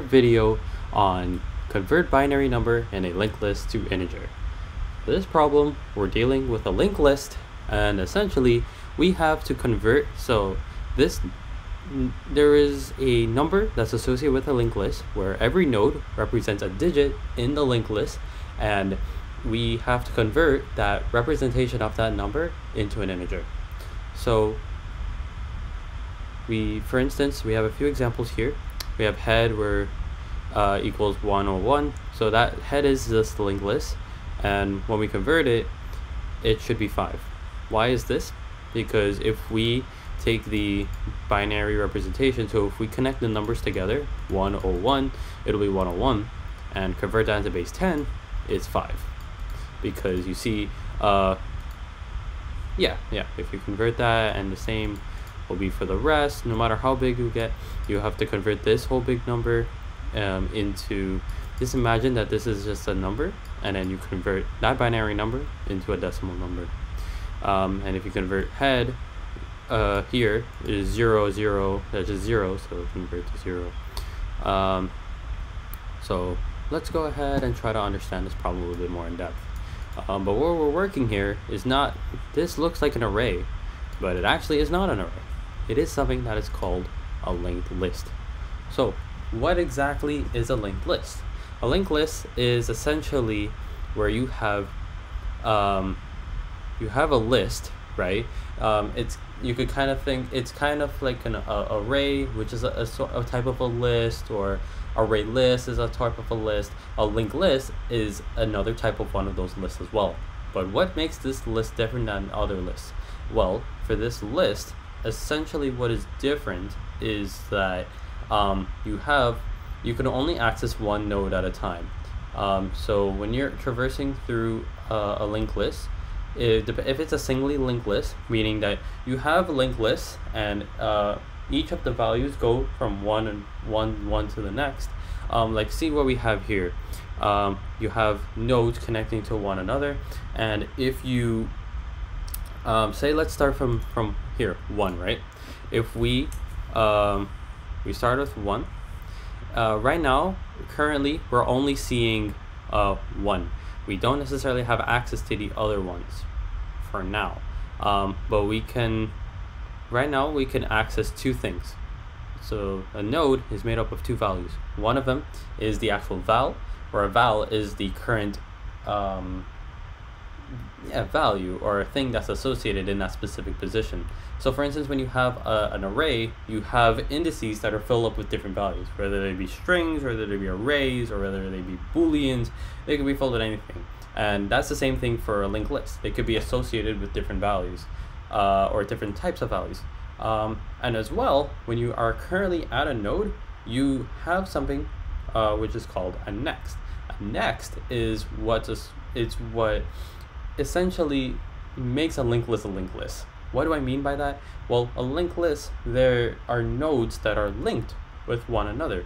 video on convert binary number and a linked list to integer. This problem, we're dealing with a linked list and essentially we have to convert, so this, there is a number that's associated with a linked list where every node represents a digit in the linked list and we have to convert that representation of that number into an integer. So we, for instance, we have a few examples here we have head where uh, equals 101 so that head is just the linked list. And when we convert it it should be 5 why is this? Because if we take the binary representation so if we connect the numbers together 101 it'll be 101 and convert that into base 10 it's 5 because you see uh yeah yeah if you convert that and the same will be for the rest. No matter how big you get, you have to convert this whole big number um, into, just imagine that this is just a number, and then you convert that binary number into a decimal number. Um, and if you convert head, uh, here is zero, zero, that's just zero, so convert to zero. Um, so let's go ahead and try to understand this problem a little bit more in depth. Um, but what we're working here is not, this looks like an array, but it actually is not an array it is something that is called a linked list. So what exactly is a linked list? A linked list is essentially where you have um, you have a list, right? Um, it's you could kind of think it's kind of like an a, array, which is a, a, a type of a list, or array list is a type of a list. A linked list is another type of one of those lists as well. But what makes this list different than other lists? Well, for this list, essentially what is different is that um, you have you can only access one node at a time. Um, so when you're traversing through uh, a linked list if, if it's a singly linked list meaning that you have a linked list and uh, each of the values go from one and one one to the next um, like see what we have here. Um, you have nodes connecting to one another and if you um, say let's start from from here one right? If we um, we start with one. Uh, right now currently we're only seeing uh, one. We don't necessarily have access to the other ones for now. Um, but we can right now we can access two things. So a node is made up of two values. One of them is the actual val where a val is the current um, yeah, value or a thing that's associated in that specific position. So for instance, when you have a, an array, you have indices that are filled up with different values, whether they be strings, whether they be arrays, or whether they be booleans, they can be filled with anything. And that's the same thing for a linked list. They could be associated with different values uh, or different types of values. Um, and as well, when you are currently at a node, you have something uh, which is called a next. A next is what is it's what essentially makes a linked list a linked list. What do I mean by that? Well, a linked list, there are nodes that are linked with one another.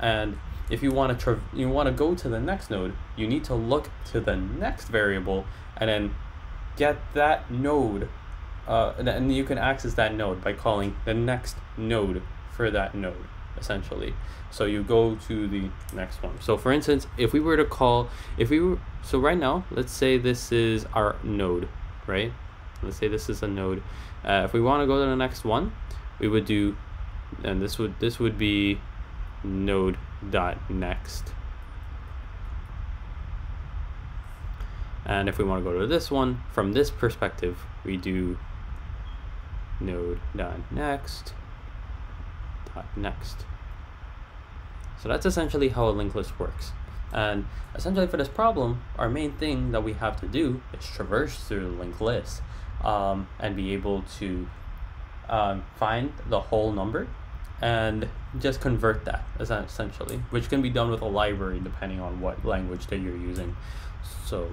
And if you want to you want to go to the next node, you need to look to the next variable and then get that node uh, and you can access that node by calling the next node for that node essentially. So you go to the next one. So for instance, if we were to call, if we were, so right now, let's say this is our node, right? Let's say this is a node. Uh, if we want to go to the next one, we would do, and this would, this would be node dot next. And if we want to go to this one, from this perspective, we do node dot next next. So that's essentially how a linked list works. And essentially for this problem, our main thing that we have to do is traverse through the linked list um, and be able to um, find the whole number and just convert that essentially, which can be done with a library depending on what language that you're using. So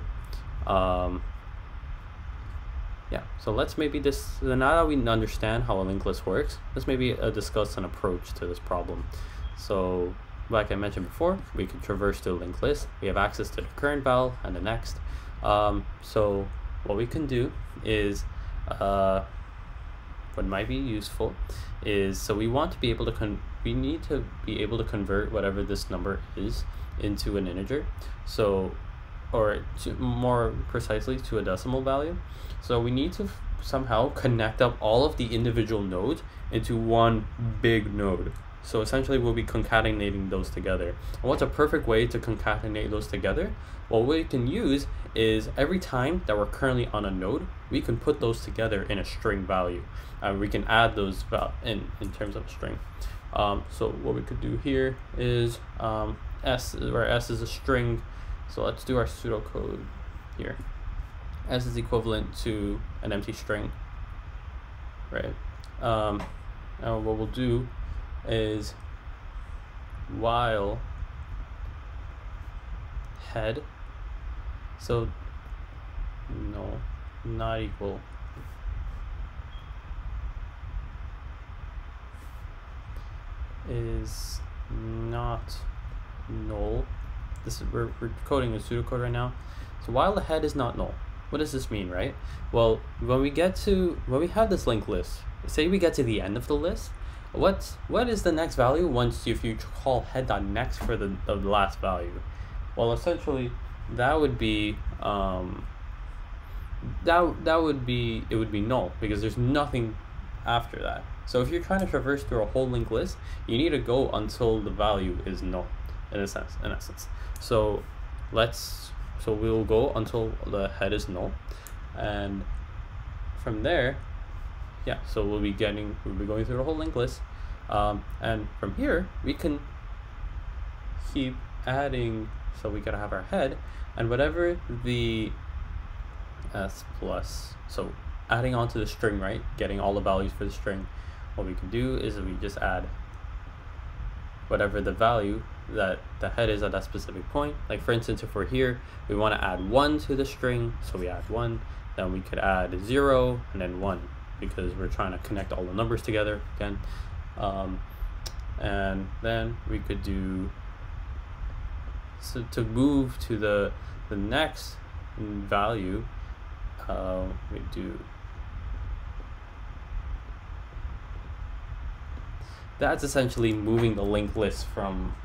um, yeah, so let's maybe this, now that we understand how a linked list works, let's maybe uh, discuss an approach to this problem. So like I mentioned before, we can traverse the linked list. We have access to the current val and the next. Um, so what we can do is, uh, what might be useful is, so we want to be able to con we need to be able to convert whatever this number is into an integer. So, or to, more precisely to a decimal value. So we need to somehow connect up all of the individual nodes into one big node. So essentially we'll be concatenating those together. And what's a perfect way to concatenate those together? Well, what we can use is every time that we're currently on a node, we can put those together in a string value. And we can add those in, in terms of a string. Um, so what we could do here is um, s, where s is a string. So let's do our pseudocode here. s is equivalent to an empty string, right? Um, and what we'll do is while head so no not equal is not null this is we're, we're coding a pseudocode right now so while the head is not null what does this mean right well when we get to when we have this linked list say we get to the end of the list What's what is the next value once you if you call head dot next for the, the last value? Well, essentially, that would be um, that that would be it would be null because there's nothing after that. So if you're trying to traverse through a whole linked list, you need to go until the value is null, in a sense, in essence. So let's so we'll go until the head is null, and from there yeah, so we'll be getting, we'll be going through the whole linked list. Um, and from here, we can keep adding, so we gotta have our head, and whatever the s plus, so adding onto the string, right, getting all the values for the string, what we can do is we just add whatever the value that the head is at that specific point. Like for instance, if we're here, we want to add one to the string, so we add one, then we could add zero and then one because we're trying to connect all the numbers together again. Um, and then we could do, so to move to the, the next value, uh, we do that's essentially moving the linked list from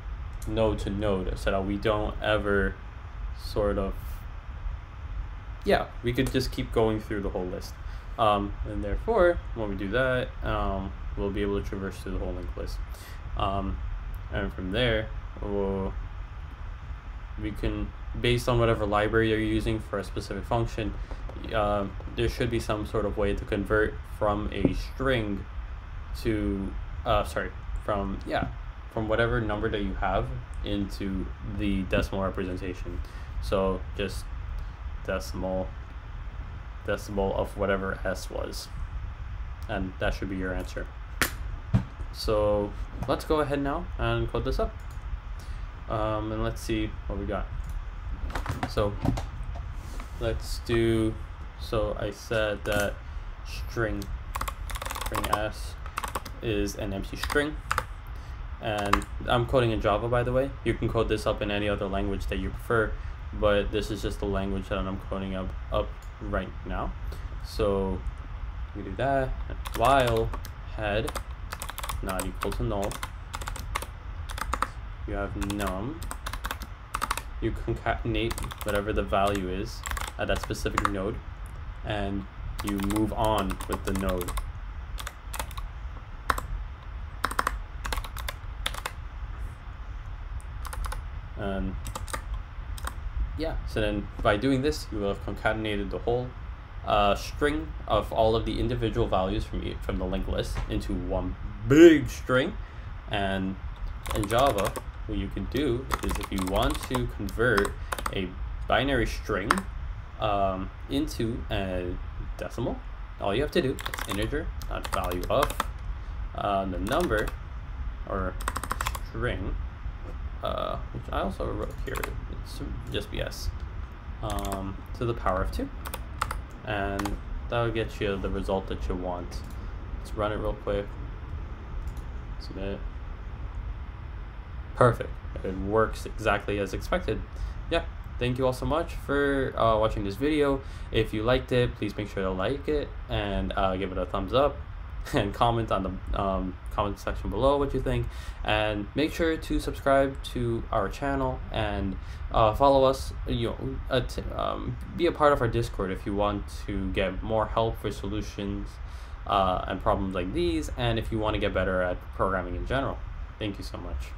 node to node so that we don't ever sort of yeah we could just keep going through the whole list um, and therefore, when we do that, um, we'll be able to traverse through the whole linked list. Um, and from there, we'll, we can, based on whatever library you're using for a specific function, uh, there should be some sort of way to convert from a string to, uh, sorry, from, yeah, from whatever number that you have into the decimal representation. So just decimal decimal of whatever s was. And that should be your answer. So let's go ahead now and code this up. Um, and let's see what we got. So let's do, so I said that string, string s is an empty string. And I'm coding in Java, by the way. You can code this up in any other language that you prefer, but this is just the language that I'm coding up, up right now. So we do that while head not equal to null. You have num. You concatenate whatever the value is at that specific node and you move on with the node. And yeah, so then by doing this, you will have concatenated the whole uh, string of all of the individual values from, from the linked list into one big string. And in Java, what you can do is if you want to convert a binary string um, into a decimal, all you have to do is integer, not value of, uh, the number or string uh, which I also wrote here, it's just BS, um, to the power of 2. And that'll get you the result that you want. Let's run it real quick. Submit. Perfect. It works exactly as expected. Yeah, thank you all so much for uh, watching this video. If you liked it, please make sure to like it and uh, give it a thumbs up. and comment on the um, comment section below what you think. And make sure to subscribe to our channel and uh, follow us you know uh, um, be a part of our discord if you want to get more help for solutions uh, and problems like these and if you want to get better at programming in general. Thank you so much